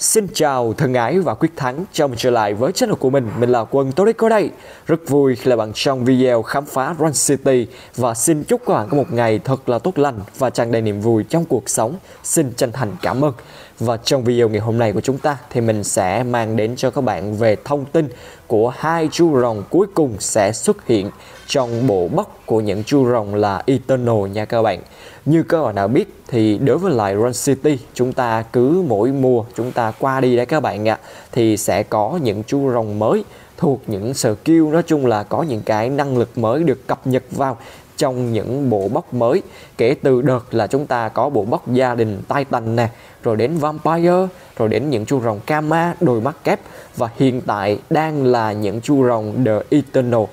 Xin chào thân ái và quyết thắng. Chào mừng trở lại với channel của mình. Mình là Quân Torico đây. Rất vui khi là bạn trong video khám phá Run City. Và xin chúc các bạn có một ngày thật là tốt lành Và tràn đầy niềm vui trong cuộc sống. Xin chân thành cảm ơn. Và trong video ngày hôm nay của chúng ta Thì mình sẽ mang đến cho các bạn về thông tin Của hai chú rồng cuối cùng sẽ xuất hiện Trong bộ bóc của những chú rồng là Eternal nha các bạn như các bạn đã biết thì đối với lại Run City, chúng ta cứ mỗi mùa chúng ta qua đi đấy các bạn ạ, thì sẽ có những chú rồng mới thuộc những skill nói chung là có những cái năng lực mới được cập nhật vào trong những bộ bóc mới. Kể từ đợt là chúng ta có bộ bóc gia đình Titan nè, rồi đến Vampire, rồi đến những chú rồng Kama đôi mắt kép và hiện tại đang là những chú rồng The Eternal.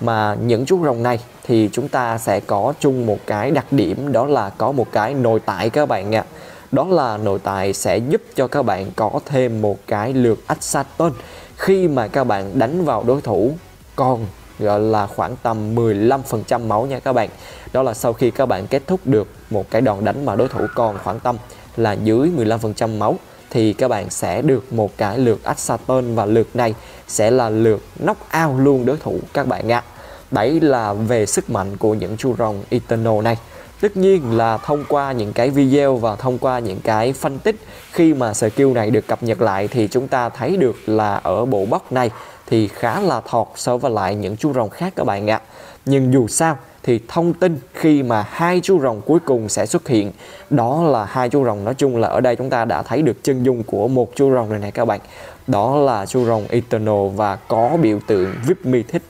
Mà những chú rồng này thì chúng ta sẽ có chung một cái đặc điểm, đó là có một cái nội tại các bạn ạ. Đó là nội tại sẽ giúp cho các bạn có thêm một cái lượt Axaton khi mà các bạn đánh vào đối thủ, còn, gọi là, khoảng tầm 15% máu nha các bạn. Đó là sau khi các bạn kết thúc được một cái đòn đánh mà đối thủ còn khoảng tầm là dưới 15% máu, thì các bạn sẽ được một cái lượt Axaton và lượt này sẽ là lượt knock out luôn đối thủ các bạn ạ đấy là về sức mạnh của những chu rồng Eternal này. Tất nhiên là thông qua những cái video và thông qua những cái phân tích, khi mà skill này được cập nhật lại thì chúng ta thấy được là ở bộ box này thì khá là thọt so với lại những chu rồng khác các bạn ạ. Nhưng dù sao thì thông tin khi mà hai chú rồng cuối cùng sẽ xuất hiện, đó là hai chú rồng nói chung là ở đây chúng ta đã thấy được chân dung của một chú rồng này này các bạn. Đó là chú rồng Eternal và có biểu tượng VIP Mythic.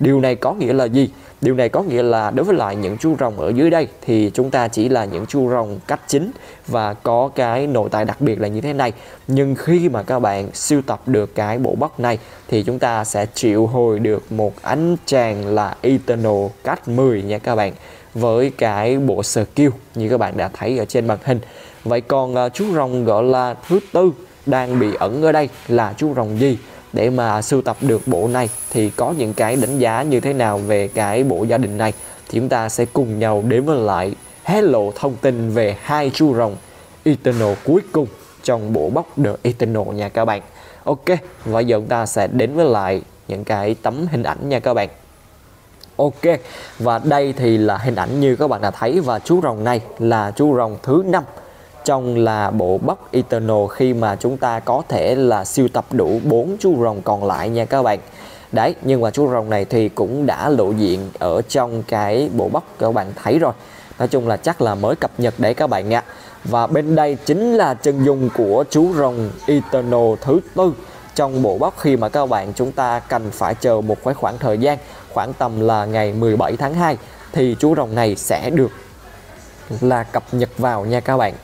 Điều này có nghĩa là gì? Điều này có nghĩa là đối với lại những chú rồng ở dưới đây thì chúng ta chỉ là những chú rồng cách chính và có cái nội tại đặc biệt là như thế này. Nhưng khi mà các bạn siêu tập được cái bộ bóc này thì chúng ta sẽ triệu hồi được một ánh tràng là Eternal cách 10 nha các bạn với cái bộ skill như các bạn đã thấy ở trên màn hình. Vậy còn uh, chú rồng gọi là thứ tư đang bị ẩn ở đây là chú rồng gì? Để mà sưu tập được bộ này, thì có những cái đánh giá như thế nào về cái bộ gia đình này? Thì chúng ta sẽ cùng nhau đến với lại hé lộ thông tin về hai chú rồng Eternal cuối cùng trong bộ bóc The Eternal nha các bạn. Ok, và giờ chúng ta sẽ đến với lại những cái tấm hình ảnh nha các bạn. Ok, và đây thì là hình ảnh như các bạn đã thấy, và chú rồng này là chú rồng thứ năm trong là bộ bắp Eternal, khi mà chúng ta có thể là siêu tập đủ bốn chú rồng còn lại nha các bạn. Đấy, nhưng mà chú rồng này thì cũng đã lộ diện ở trong cái bộ bắp các bạn thấy rồi. Nói chung là chắc là mới cập nhật đấy các bạn ạ. Và bên đây chính là chân dung của chú rồng Eternal thứ tư trong bộ bắp khi mà các bạn chúng ta cần phải chờ một cái khoảng thời gian, khoảng tầm là ngày 17 tháng 2 thì chú rồng này sẽ được là cập nhật vào nha các bạn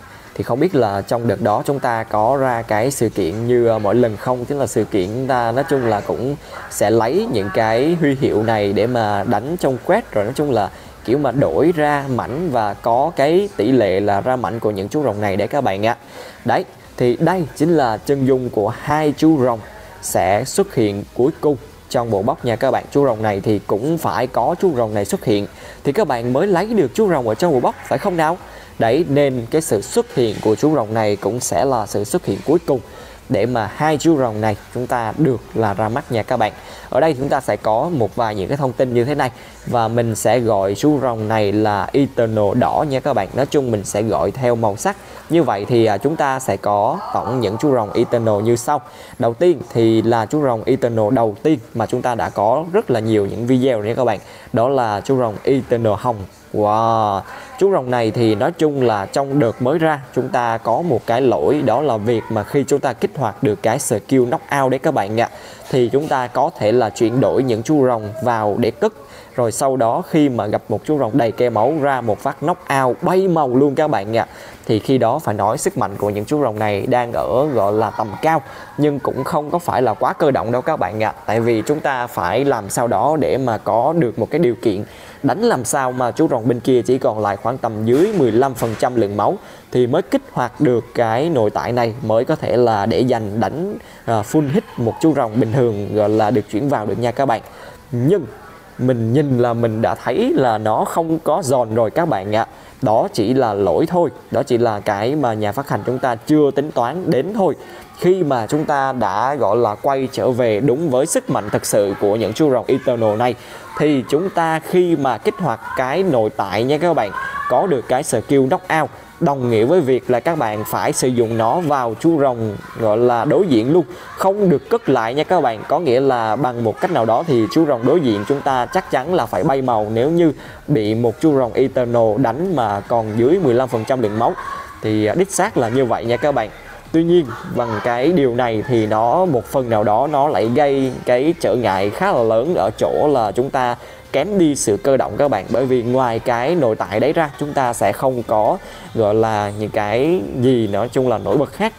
thì không biết là trong đợt đó chúng ta có ra cái sự kiện như ờ, mỗi lần không chính là sự kiện ta nói chung là cũng sẽ lấy những cái huy hiệu này để mà đánh trong quét, rồi nói chung là kiểu mà đổi ra mảnh và có cái tỷ lệ là ra mảnh của những chú rồng này để các bạn ạ. Đấy, thì đây chính là chân dung của hai chú rồng sẽ xuất hiện cuối cùng trong bộ bóc nha các bạn. Chú rồng này thì cũng phải có chú rồng này xuất hiện. Thì các bạn mới lấy được chú rồng ở trong bộ bóc, phải không nào? Đấy nên cái sự xuất hiện của chú rồng này cũng sẽ là sự xuất hiện cuối cùng để mà hai chú rồng này chúng ta được là ra mắt nha các bạn. Ở đây chúng ta sẽ có một vài những cái thông tin như thế này và mình sẽ gọi chú rồng này là Eternal đỏ nha các bạn. Nói chung mình sẽ gọi theo màu sắc. Như vậy thì à, chúng ta sẽ có tổng những chú rồng Eternal như sau. Đầu tiên thì là chú rồng Eternal đầu tiên mà chúng ta đã có rất là nhiều những video nha các bạn. Đó là chú rồng Eternal hồng. Wow, chú rồng này thì nói chung là trong đợt mới ra, chúng ta có một cái lỗi, đó là việc mà khi chúng ta kích hoạt được cái skill knockout đấy các bạn ạ, thì chúng ta có thể là chuyển đổi những chú rồng vào để cất. Rồi sau đó khi mà gặp một chú rồng đầy ke máu ra một phát nóc ao bay màu luôn các bạn ạ, thì khi đó phải nói sức mạnh của những chú rồng này đang ở, gọi là, tầm cao, nhưng cũng không có phải là quá cơ động đâu các bạn ạ. Tại vì chúng ta phải làm sao đó để mà có được một cái điều kiện đánh làm sao mà chú rồng bên kia chỉ còn lại khoảng tầm dưới 15% lượng máu thì mới kích hoạt được cái nội tại này mới có thể là để dành đánh uh, full hit một chú rồng bình thường gọi là được chuyển vào được nha các bạn. Nhưng mình nhìn là mình đã thấy là nó không có giòn rồi các bạn ạ. Đó chỉ là lỗi thôi đó chỉ là cái mà nhà phát hành chúng ta chưa tính toán đến thôi. Khi mà chúng ta đã gọi là quay trở về đúng với sức mạnh thật sự của những chú rồng Eternal này thì chúng ta khi mà kích hoạt cái nội tại nha các bạn có được cái skill knockout đồng nghĩa với việc là các bạn phải sử dụng nó vào chú rồng, gọi là đối diện luôn. Không được cất lại nha các bạn. Có nghĩa là bằng một cách nào đó thì chú rồng đối diện chúng ta chắc chắn là phải bay màu. Nếu như bị một chú rồng Eternal đánh mà còn dưới 15% lượng máu, thì đích xác là như vậy nha các bạn. Tuy nhiên, bằng cái điều này thì nó một phần nào đó nó lại gây cái trở ngại khá là lớn ở chỗ là chúng ta kém đi sự cơ động các bạn. Bởi vì ngoài cái nội tại đấy ra chúng ta sẽ không có gọi là những cái gì nói chung là nổi bật khác.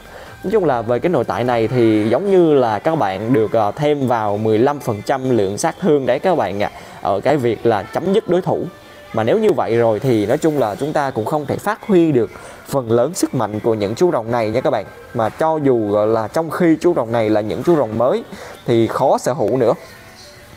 Nói chung là về cái nội tại này thì giống như là các bạn được ờ, thêm vào 15% lượng sát thương đấy các bạn ạ à, ở cái việc là chấm dứt đối thủ. Mà nếu như vậy rồi thì nói chung là chúng ta cũng không thể phát huy được phần lớn sức mạnh của những chú rồng này nha các bạn. Mà cho dù gọi là trong khi chú rồng này là những chú rồng mới thì khó sở hữu nữa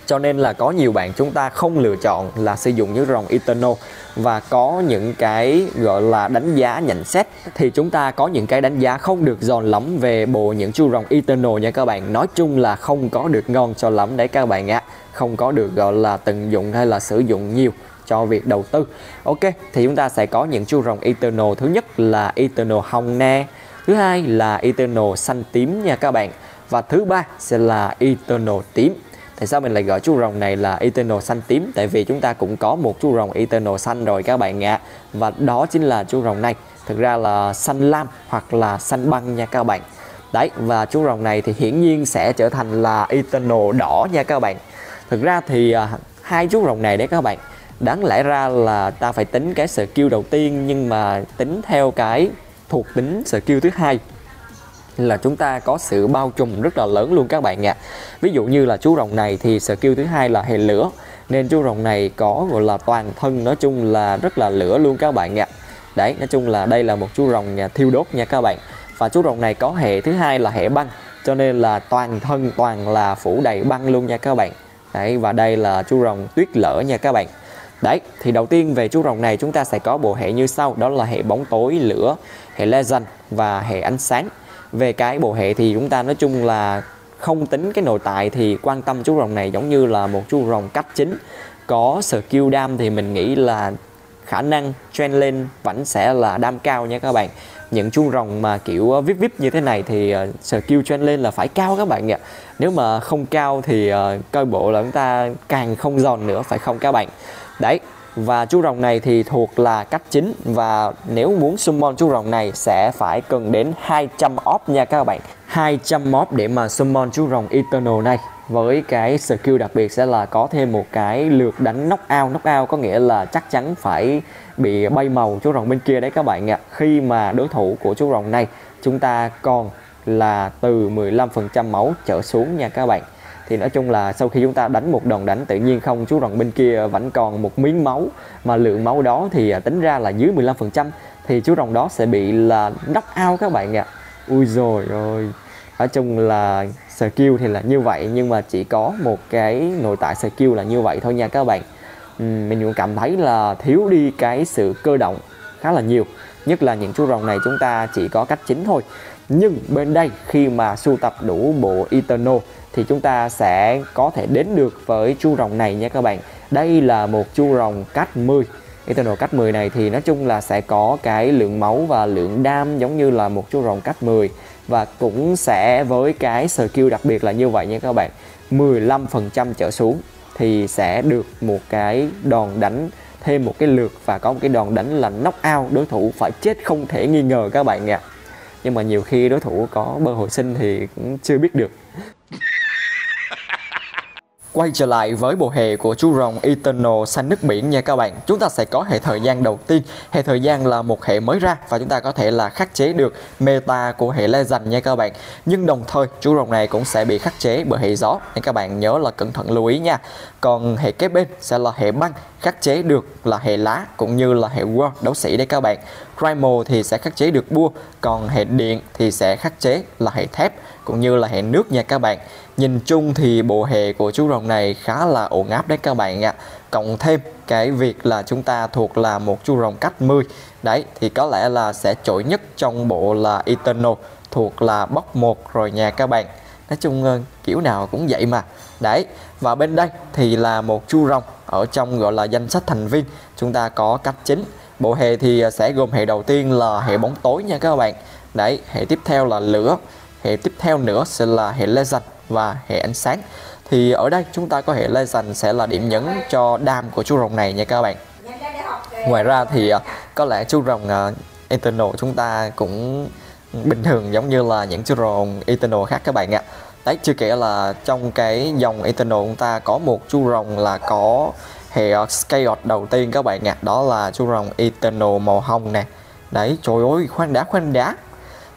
cho nên là có nhiều bạn chúng ta không lựa chọn là sử dụng những rồng Eternal. Và có những cái, gọi là, đánh giá, nhận xét. Thì chúng ta có những cái đánh giá không được giòn lắm về bộ những chu rồng Eternal nha các bạn. Nói chung là không có được ngon cho lắm đấy các bạn ạ. Không có được, gọi là, tận dụng hay là sử dụng nhiều cho việc đầu tư. Ok, thì chúng ta sẽ có những chu rồng Eternal. Thứ nhất là Eternal hồng ne thứ hai là Eternal xanh tím nha các bạn. Và thứ ba sẽ là Eternal tím. Tại sao mình lại gọi chú rồng này là Eternal xanh tím? Tại vì chúng ta cũng có một chú rồng Eternal xanh rồi các bạn ạ. Và đó chính là chú rồng này. Thực ra là xanh lam hoặc là xanh băng nha các bạn. Đấy, và chú rồng này thì hiển nhiên sẽ trở thành là Eternal đỏ nha các bạn. Thực ra thì à, hai chú rồng này đấy các bạn đáng lẽ ra là ta phải tính cái skill đầu tiên nhưng mà tính theo cái thuộc tính skill thứ hai là chúng ta có sự bao trùm rất là lớn luôn các bạn ạ. Ví dụ như là chú rồng này thì skill thứ hai là hệ lửa nên chú rồng này có gọi là toàn thân nói chung là rất là lửa luôn các bạn ạ. Đấy, nói chung là đây là một chú rồng nhà thiêu đốt nha các bạn. Và chú rồng này có hệ thứ hai là hệ băng cho nên là toàn thân toàn là phủ đầy băng luôn nha các bạn. Đấy và đây là chú rồng tuyết lở nha các bạn. Đấy, thì đầu tiên về chú rồng này chúng ta sẽ có bộ hệ như sau, đó là hệ bóng tối, lửa, hệ legend và hệ ánh sáng về cái bộ hệ thì chúng ta nói chung là không tính cái nội tại thì quan tâm chú rồng này giống như là một chú rồng cấp chính có skill đam thì mình nghĩ là khả năng trend lên vẫn sẽ là đam cao nha các bạn. Những chú rồng mà kiểu ờ, vip vip như thế này thì uh, skill trend lên là phải cao các bạn ạ. Nếu mà không cao thì uh, coi bộ là chúng ta càng không giòn nữa phải không các bạn? Đấy và chú rồng này thì thuộc là cách chính. Và nếu muốn summon chú rồng này sẽ phải cần đến 200 op nha các bạn. 200 mob để mà summon chú rồng Eternal này. Với cái skill đặc biệt sẽ là có thêm một cái lượt đánh knock out knock out có nghĩa là chắc chắn phải bị bay màu chú rồng bên kia đấy các bạn ạ. Khi mà đối thủ của chú rồng này, chúng ta còn là từ 15% máu trở xuống nha các bạn thì nói chung là sau khi chúng ta đánh một đòn đánh tự nhiên không chú rồng bên kia vẫn còn một miếng máu. Mà lượng máu đó thì à, tính ra là dưới 15% thì chú rồng đó sẽ bị là knock out các bạn ạ. Ui rồi rồi nói chung là skill thì là như vậy nhưng mà chỉ có một cái nội tại skill là như vậy thôi nha các bạn. Uhm, mình cũng cảm thấy là thiếu đi cái sự cơ động khá là nhiều. Nhất là những chú rồng này chúng ta chỉ có cách chính thôi nhưng bên đây khi mà sưu tập đủ bộ Eternal thì chúng ta sẽ có thể đến được với chu rồng này nha các bạn. Đây là một chu rồng cách 10 Eternal cách 10 này thì nói chung là sẽ có cái lượng máu và lượng đam giống như là một chu rồng cách 10 và cũng sẽ với cái skill đặc biệt là như vậy nha các bạn. 15% trở xuống thì sẽ được một cái đòn đánh, thêm một cái lượt và có một cái đòn đánh là knock out đối thủ phải chết không thể nghi ngờ các bạn nha nhưng mà nhiều khi đối thủ có bơ hồi sinh thì cũng chưa biết được. Quay trở lại với bộ hệ của chú rồng Eternal xanh nước biển nha các bạn. Chúng ta sẽ có hệ thời gian đầu tiên. Hệ thời gian là một hệ mới ra Và chúng ta có thể là khắc chế được meta của hệ Legend nha các bạn. Nhưng đồng thời, chú rồng này cũng sẽ bị khắc chế bởi hệ gió. Nên các bạn nhớ là cẩn thận lưu ý nha. Còn hệ kế bên sẽ là hệ băng, khắc chế được là hệ lá cũng như là hệ war đấu sĩ đấy các bạn. Primal thì sẽ khắc chế được bua, còn hệ điện thì sẽ khắc chế là hệ thép, cũng như là hệ nước nha các bạn. Nhìn chung thì bộ hệ của chú rồng này khá là ổn áp đấy các bạn ạ. Cộng thêm cái việc là chúng ta thuộc là một chú rồng cách 10 đấy, thì có lẽ là sẽ trội nhất trong bộ là Eternal, thuộc là bóc một rồi nha các bạn. Nói chung ờ, kiểu nào cũng vậy mà. Đấy, và bên đây thì là một chú rồng ở trong gọi là danh sách thành viên. Chúng ta có cách chính bộ hệ thì à, sẽ gồm hệ đầu tiên là hệ bóng tối nha các bạn. Đấy hệ tiếp theo là lửa. Hệ tiếp theo nữa sẽ là hệ legend và hệ ánh sáng. Thì ở đây chúng ta có hệ legend sẽ là điểm nhấn cho đam của chú rồng này nha các bạn. Ngoài ra thì à, có lẽ chú rồng à, Eternal chúng ta cũng bình thường giống như là những chú rồng Eternal khác các bạn ạ. Đấy, chưa kể là trong cái dòng Eternal chúng ta có một chú rồng là có hệ Scale ờ, đầu tiên các bạn ạ, đó là chú rồng Eternal màu hồng nè. Đấy, trời ơi, khoan đá khoan đá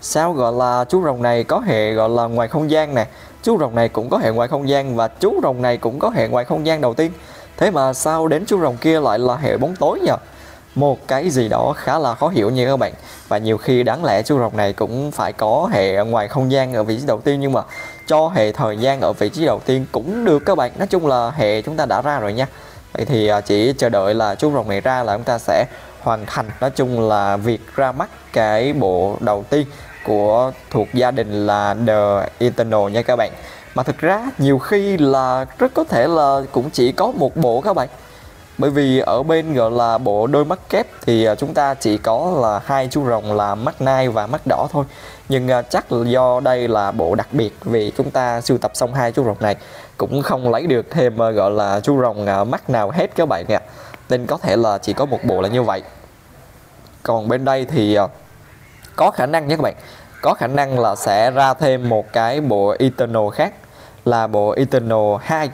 sao gọi là chú rồng này có hệ gọi là ngoài không gian nè? Chú rồng này cũng có hệ ngoài không gian và chú rồng này cũng có hệ ngoài không gian đầu tiên. Thế mà sao đến chú rồng kia lại là hệ bóng tối nhờ? Một cái gì đó khá là khó hiểu nha các bạn. Và nhiều khi đáng lẽ chú rồng này cũng phải có hệ ngoài không gian ở vị trí đầu tiên nhưng mà cho hệ thời gian ở vị trí đầu tiên cũng được các bạn. Nói chung là hệ chúng ta đã ra rồi nha vậy thì à, chỉ chờ đợi là chú rồng này ra là chúng ta sẽ hoàn thành. Nói chung là việc ra mắt cái bộ đầu tiên của thuộc gia đình là The Eternal nha các bạn. Mà thực ra nhiều khi là rất có thể là cũng chỉ có một bộ các bạn bởi vì ở bên, gọi là, bộ đôi mắt kép thì à, chúng ta chỉ có là hai chú rồng là mắt nai và mắt đỏ thôi. Nhưng à, chắc là do đây là bộ đặc biệt vì chúng ta sưu tập xong hai chú rồng này, cũng không lấy được thêm à, gọi là, chú rồng mắt nào hết các bạn ạ. Nên có thể là chỉ có một bộ là như vậy. Còn bên đây thì có khả năng nhé các bạn. Có khả năng là sẽ ra thêm một cái bộ Eternal khác, là bộ Eternal 2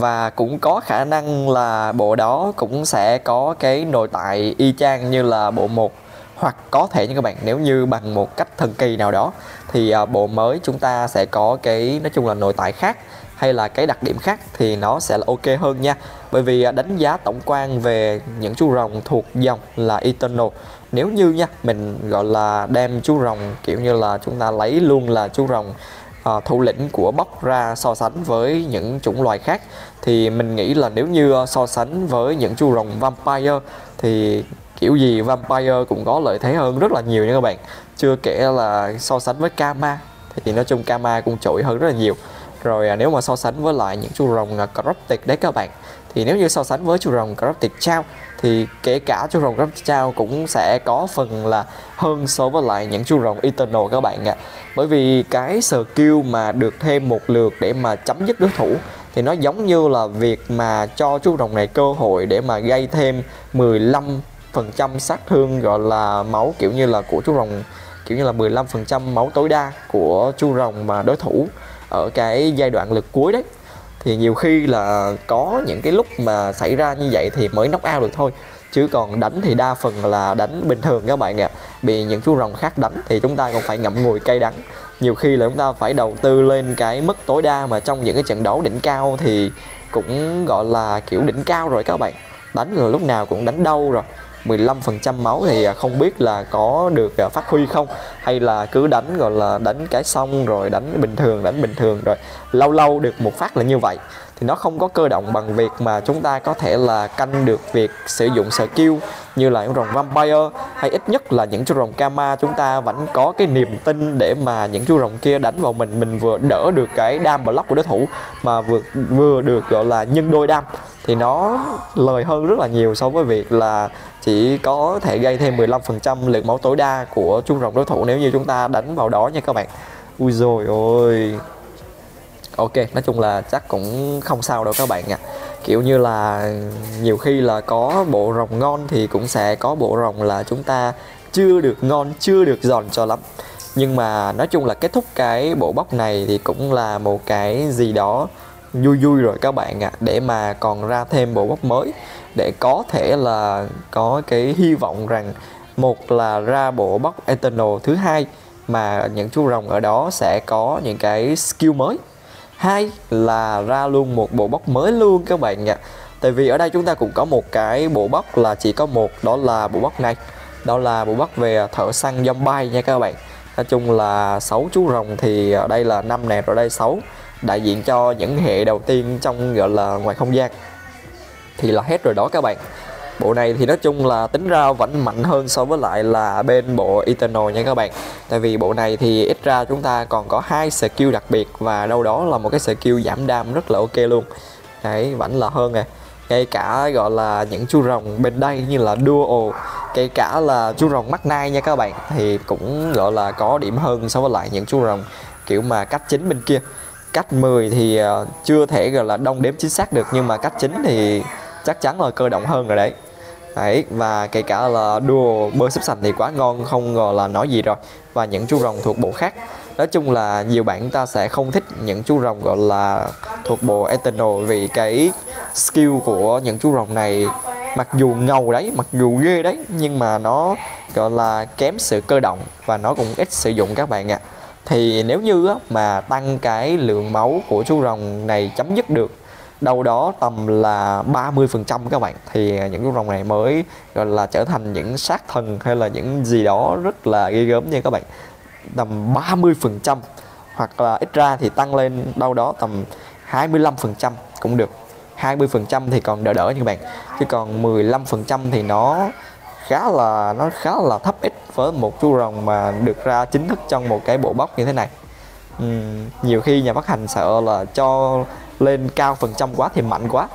và cũng có khả năng là bộ đó cũng sẽ có cái nội tại y chang như là bộ 1 hoặc có thể như các bạn, nếu như bằng một cách thần kỳ nào đó, thì à, bộ mới chúng ta sẽ có cái, nói chung là nội tại khác hay là cái đặc điểm khác thì nó sẽ là ok hơn nha. Bởi vì à, đánh giá tổng quan về những chú rồng thuộc dòng là Eternal. Nếu như nha, mình gọi là đem chú rồng, kiểu như là chúng ta lấy luôn là chú rồng uh, thủ lĩnh của bóc ra so sánh với những chủng loài khác. Thì mình nghĩ là nếu như uh, so sánh với những chu rồng vampire thì kiểu gì vampire cũng có lợi thế hơn rất là nhiều nha các bạn. Chưa kể là so sánh với kama thì nói chung kama cũng trội hơn rất là nhiều. Rồi à, nếu mà so sánh với lại những chu rồng corrupted đấy các bạn thì nếu như so sánh với chu rồng corrupted trao thì kể cả chú rồng corrupted trao cũng sẽ có phần là hơn so với lại những chú rồng eternal các bạn ạ. Bởi vì cái skill mà được thêm một lượt để mà chấm dứt đối thủ thì nó giống như là việc mà cho chú rồng này cơ hội để mà gây thêm 15 phần trăm sát thương, gọi là máu kiểu như là của chú rồng, kiểu như là 15 phần trăm máu tối đa của chú rồng mà đối thủ ở cái giai đoạn lực cuối đấy thì nhiều khi là có những cái lúc mà xảy ra như vậy thì mới knock out được thôi. Chứ còn đánh thì đa phần là đánh bình thường các bạn ạ. À. bị những chú rồng khác đánh thì chúng ta còn phải ngậm ngùi cay đắng. Nhiều khi là chúng ta phải đầu tư lên cái mức tối đa mà trong những cái trận đấu đỉnh cao thì cũng, gọi là, kiểu, đỉnh cao rồi các bạn. Đánh rồi lúc nào cũng đánh đâu rồi. 15% máu thì à, không biết là có được à, phát huy không? Hay là cứ đánh, gọi là, đánh cái xong rồi đánh bình thường, đánh bình thường rồi lâu lâu được một phát là như vậy. Thì nó không có cơ động bằng việc mà chúng ta có thể là canh được việc sử dụng skill như là những rồng vampire, hay ít nhất là những chú rồng kama chúng ta vẫn có cái niềm tin để mà những chú rồng kia đánh vào mình mình vừa đỡ được cái đam block của đối thủ mà vừa vừa được, gọi là, nhân đôi đam thì nó lời hơn rất là nhiều so với việc là chỉ có thể gây thêm 15% lượng máu tối đa của chú rồng đối thủ nếu như chúng ta đánh vào đó nha các bạn. Ui rồi ôi. Ok, nói chung là chắc cũng không sao đâu các bạn nha kiểu như là nhiều khi là có bộ rồng ngon thì cũng sẽ có bộ rồng là chúng ta chưa được ngon, chưa được giòn cho lắm. Nhưng mà nói chung là kết thúc cái bộ bóc này thì cũng là một cái gì đó vui vui rồi các bạn ạ. À, để mà còn ra thêm bộ bóc mới để có thể là có cái hy vọng rằng một là ra bộ bóc Eternal thứ hai mà những chú rồng ở đó sẽ có những cái skill mới. Hai là ra luôn một bộ bóc mới luôn các bạn ạ. Tại vì ở đây chúng ta cũng có một cái bộ bóc là chỉ có một đó là bộ bóc này. Đó là bộ bóc về thợ săn zombie nha các bạn. Nói chung là 6 chú rồng thì ở đây là năm nè rồi đây 6 đại diện cho những hệ đầu tiên trong, gọi là, ngoài không gian. Thì là hết rồi đó các bạn. Bộ này thì nói chung là tính ra vẫn mạnh hơn so với lại là bên bộ Eternal nha các bạn. Tại vì bộ này thì ít ra chúng ta còn có hai skill đặc biệt và đâu đó là một cái skill giảm đam rất là ok luôn. Đấy, vẫn là hơn nè ngay cả, gọi là, những chú rồng bên đây như là duo, kể cả là chú rồng mắt nai nha các bạn, thì cũng, gọi là, có điểm hơn so với lại những chú rồng kiểu mà cách chính bên kia cách 10 thì ờ, chưa thể gọi là đông đếm chính xác được, nhưng mà cách chính thì chắc chắn là cơ động hơn rồi đấy đấy, và kể cả là đua bơi sắp sành thì quá ngon, không gọi là nói gì rồi và những chú rồng thuộc bộ khác, nói chung là nhiều bạn ta sẽ không thích những chú rồng gọi là thuộc bộ Eternal vì cái skill của những chú rồng này mặc dù ngầu đấy, mặc dù ghê đấy, nhưng mà nó gọi là kém sự cơ động và nó cũng ít sử dụng các bạn ạ à thì nếu như á, mà tăng cái lượng máu của chú rồng này chấm dứt được đâu đó tầm là 30 phần trăm các bạn thì những chú rồng này mới gọi là trở thành những sát thần hay là những gì đó rất là ghê gớm nha các bạn. Tầm 30 phần trăm hoặc là ít ra thì tăng lên đâu đó tầm 25 phần trăm cũng được. 20 phần trăm thì còn đỡ đỡ như bạn chứ còn 15 phần trăm thì nó khá là nó khá là thấp ít với một chú rồng mà được ra chính thức trong một cái bộ bóc như thế này. Uhm, nhiều khi nhà phát hành sợ là cho lên cao phần trăm quá thì mạnh quá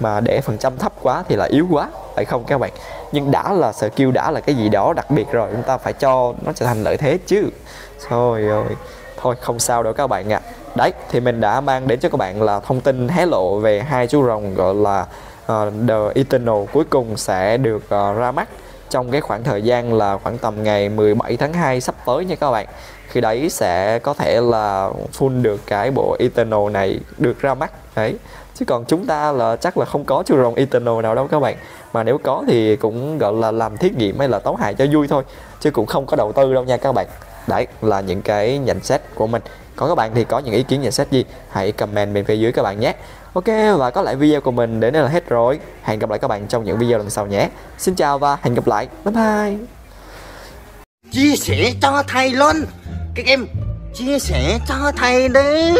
mà để phần trăm thấp quá thì là yếu quá phải không các bạn? Nhưng đã là skill đã là cái gì đó đặc biệt rồi chúng ta phải cho nó trở thành lợi thế chứ. Thôi ơi thôi không sao đâu các bạn ạ. À. đấy thì mình đã mang đến cho các bạn là thông tin hé lộ về hai chú rồng gọi là uh, The Eternal cuối cùng sẽ được uh, ra mắt trong cái khoảng thời gian là khoảng tầm ngày 17 tháng 2 sắp tới nha các bạn. Khi đấy sẽ có thể là full được cái bộ Eternal này được ra mắt, đấy. Chứ còn chúng ta là chắc là không có chu rồng Eternal nào đâu các bạn. Mà nếu có thì cũng, gọi là, làm thí nghiệm hay là tấu hài cho vui thôi, chứ cũng không có đầu tư đâu nha các bạn. Đấy, là những cái nhận xét của mình. Còn các bạn thì có những ý kiến, nhận xét gì, hãy comment bên phía dưới các bạn nhé. Ok, và có lại video của mình đến đây là hết rồi. Hẹn gặp lại các bạn trong những video lần sau nhé. Xin chào và hẹn gặp lại. Bye bye. Chia sẻ cho thầy luôn. Các em, chia sẻ cho thầy đi.